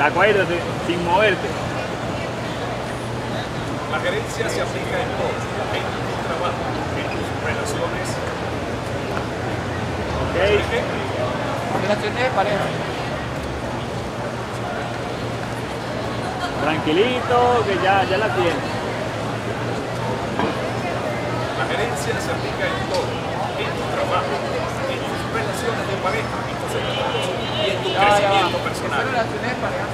Acuérdate, sin moverte. La gerencia se aplica en todo, en tu trabajo, en tus relaciones. Ok. Relaciones de pareja. Tranquilito, que ya, ya la tienes. La gerencia se aplica en todo, en tu trabajo, en tus relaciones de pareja, en tus estudios y en tu Ya, crecimiento personal. relaciones de pareja?